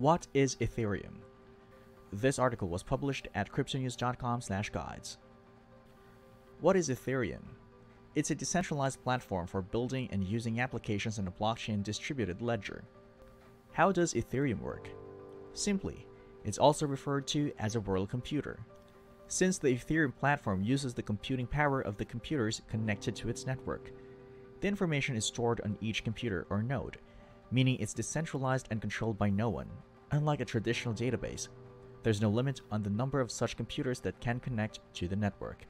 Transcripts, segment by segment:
What is Ethereum? This article was published at cryptonews.com/guides. What is Ethereum? It's a decentralized platform for building and using applications on a blockchain distributed ledger. How does Ethereum work? Simply, it's also referred to as a world computer. Since the Ethereum platform uses the computing power of the computers connected to its network, the information is stored on each computer or node, meaning it's decentralized and controlled by no one, unlike a traditional database. There's no limit on the number of such computers that can connect to the network.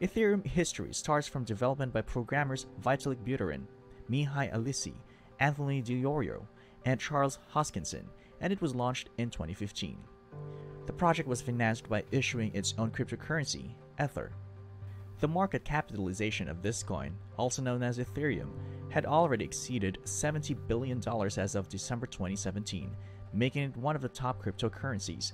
Ethereum history starts from development by programmers Vitalik Buterin, Mihai Alisie, Anthony Di Iorio, and Charles Hoskinson, and it was launched in 2015. The project was financed by issuing its own cryptocurrency, Ether. The market capitalization of this coin, also known as Ethereum, had already exceeded $70 billion as of December 2017, making it one of the top cryptocurrencies.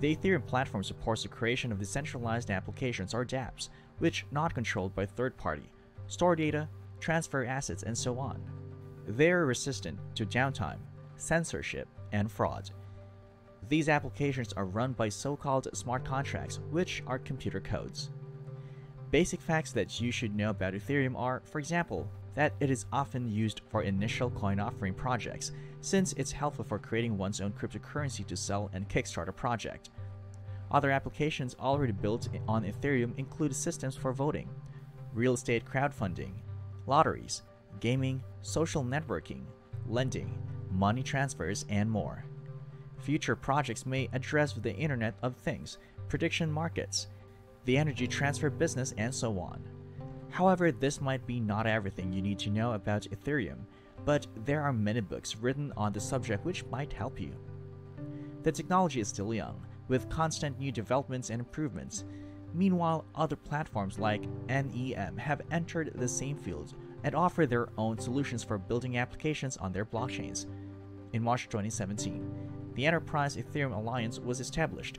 The Ethereum platform supports the creation of decentralized applications or dApps, which not controlled by third party, store data, transfer assets, and so on. They are resistant to downtime, censorship, and fraud. These applications are run by so-called smart contracts, which are computer codes. Basic facts that you should know about Ethereum are, for example, that it is often used for initial coin offering projects, since it's helpful for creating one's own cryptocurrency to sell and kickstart a project. Other applications already built on Ethereum include systems for voting, real estate crowdfunding, lotteries, gaming, social networking, lending, money transfers, and more. Future projects may address the Internet of Things, prediction markets, the energy transfer business, and so on. However, this might be not everything you need to know about Ethereum, but there are many books written on the subject which might help you. The technology is still young, with constant new developments and improvements. Meanwhile, other platforms like NEM have entered the same field and offer their own solutions for building applications on their blockchains. In March 2017, the Enterprise Ethereum Alliance was established.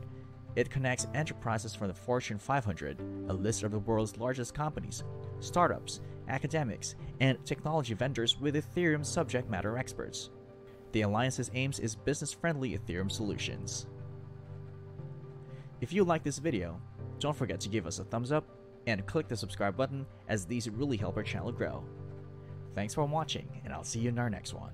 It connects enterprises from the Fortune 500, a list of the world's largest companies, startups, academics, and technology vendors with Ethereum subject matter experts. The alliance's aims is business-friendly Ethereum solutions. If you like this video, don't forget to give us a thumbs up and click the subscribe button as these really help our channel grow. Thanks for watching, and I'll see you in our next one.